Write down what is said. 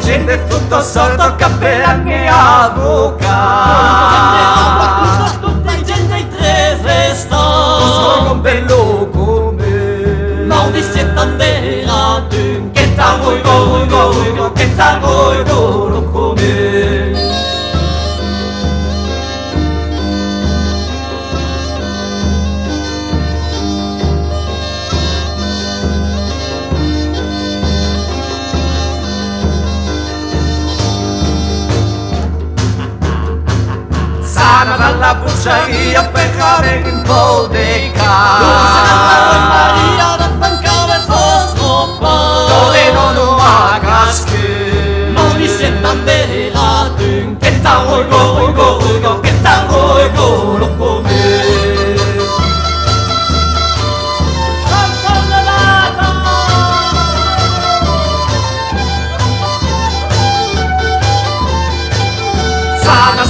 se gente tutto sotto cappellani avvocato tutta gente in tre festa sono bello come ma un di settantera che tango go go go che tango go La laburra en pejaren y Luzaren